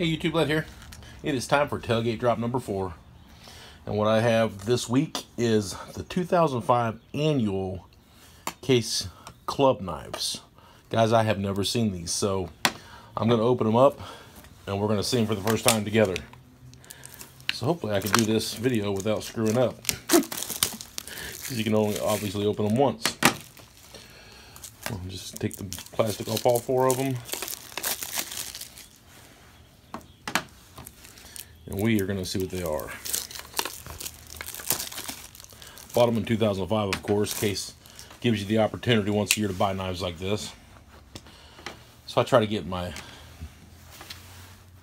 Hey YouTube Led here. It is time for tailgate drop number four. And what I have this week is the 2005 annual case club knives. Guys, I have never seen these, so I'm going to open them up and we're going to see them for the first time together. So hopefully I can do this video without screwing up. You can only obviously open them once. I'll just take the plastic off all four of them. And we are going to see what they are. Bought them in 2005, of course. Case gives you the opportunity once a year to buy knives like this. So I try to get my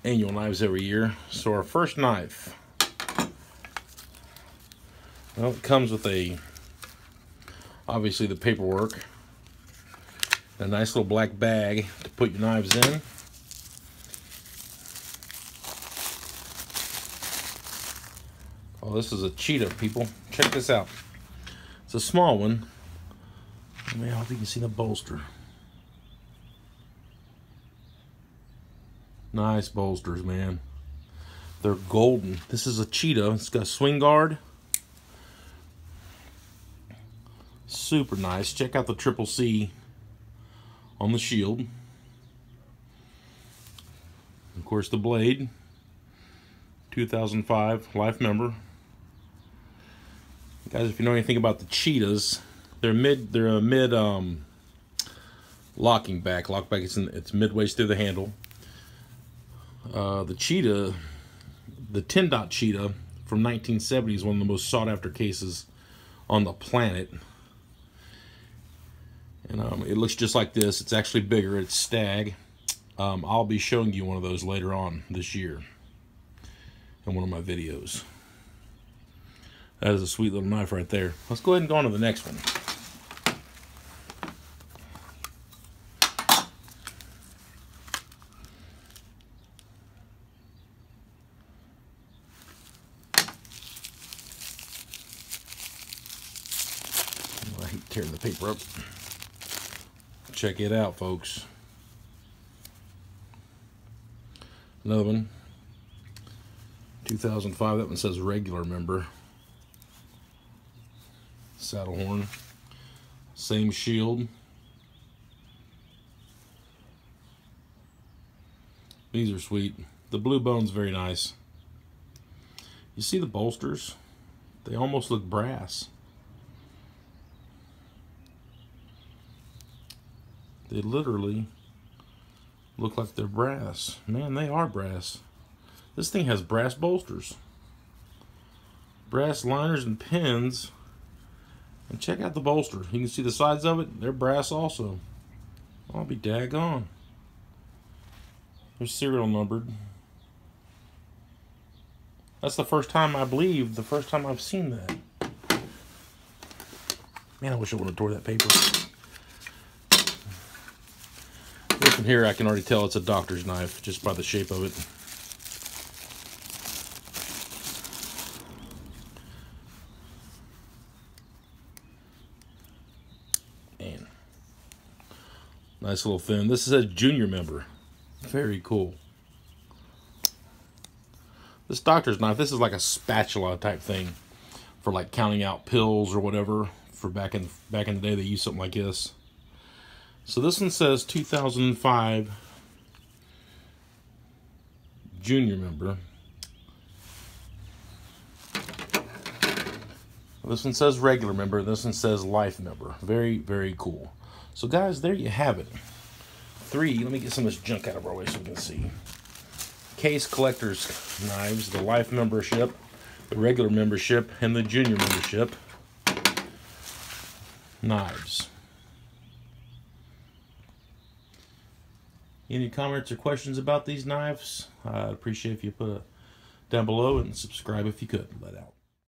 annual knives every year. So our first knife, well, it comes with a, obviously the paperwork, a nice little black bag to put your knives in. Oh, this is a cheetah, people. Check this out. It's a small one. I mean, I hope you can see the bolster. Nice bolsters, man. They're golden. This is a cheetah. It's got a swing guard. Super nice. Check out the triple C on the shield. Of course, the blade. 2005 life member Guys, if you know anything about the cheetahs, they're mid they're a mid um, locking back. Lock back it's in, it's midways through the handle. Uh, the cheetah, the 10 dot cheetah from 1970 is one of the most sought after cases on the planet. And um, it looks just like this. It's actually bigger. It's stag. Um, I'll be showing you one of those later on this year in one of my videos. That is a sweet little knife right there. Let's go ahead and go on to the next one. I hate tearing the paper up. Check it out, folks. Another one. 2005, that one says regular member saddle horn. Same shield. These are sweet. The blue bone's very nice. You see the bolsters? They almost look brass. They literally look like they're brass. Man, they are brass. This thing has brass bolsters. Brass liners and pins and check out the bolster. You can see the sides of it. They're brass also. I'll be daggone. They're serial numbered. That's the first time, I believe, the first time I've seen that. Man, I wish I would have tore that paper. From here, I can already tell it's a doctor's knife just by the shape of it. Nice little thin. This is a junior member. Very cool. This doctor's knife, this is like a spatula type thing for like counting out pills or whatever. For back in back in the day, they used something like this. So this one says 2005 junior member. This one says regular member. This one says life member. Very, very cool. So guys, there you have it. Three, let me get some of this junk out of our way so we can see. Case Collectors Knives, the Life membership, the regular membership, and the Junior membership. Knives. Any comments or questions about these knives? I'd appreciate if you put a down below and subscribe if you could. Led out.